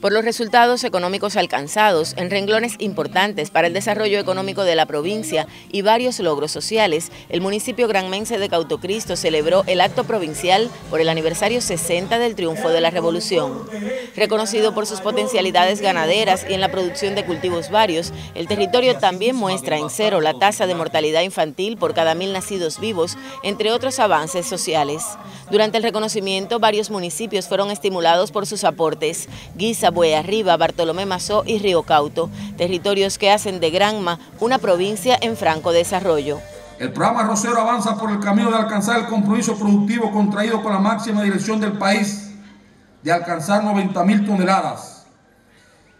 por los resultados económicos alcanzados en renglones importantes para el desarrollo económico de la provincia y varios logros sociales, el municipio granmense de Cautocristo celebró el acto provincial por el aniversario 60 del triunfo de la revolución. Reconocido por sus potencialidades ganaderas y en la producción de cultivos varios, el territorio también muestra en cero la tasa de mortalidad infantil por cada mil nacidos vivos, entre otros avances sociales. Durante el reconocimiento, varios municipios fueron estimulados por sus aportes. Guisa, Buey Arriba, Bartolomé Mazó y Río Cauto, territorios que hacen de Granma una provincia en franco desarrollo. El programa Rosero avanza por el camino de alcanzar el compromiso productivo contraído con la máxima dirección del país de alcanzar 90 mil toneladas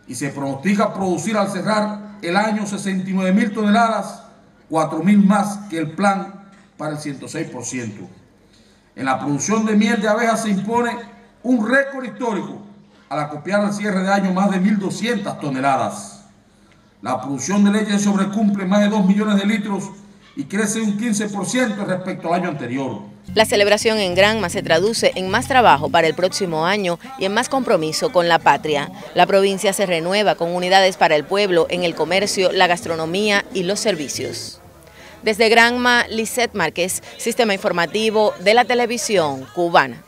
y se pronostica producir al cerrar el año 69 mil toneladas, 4 mil más que el plan para el 106%. En la producción de miel de abejas se impone un récord histórico al acopiar al cierre de año más de 1.200 toneladas. La producción de leche sobrecumple más de 2 millones de litros y crece un 15% respecto al año anterior. La celebración en Granma se traduce en más trabajo para el próximo año y en más compromiso con la patria. La provincia se renueva con unidades para el pueblo en el comercio, la gastronomía y los servicios. Desde Granma, Lisette Márquez, Sistema Informativo de la Televisión Cubana.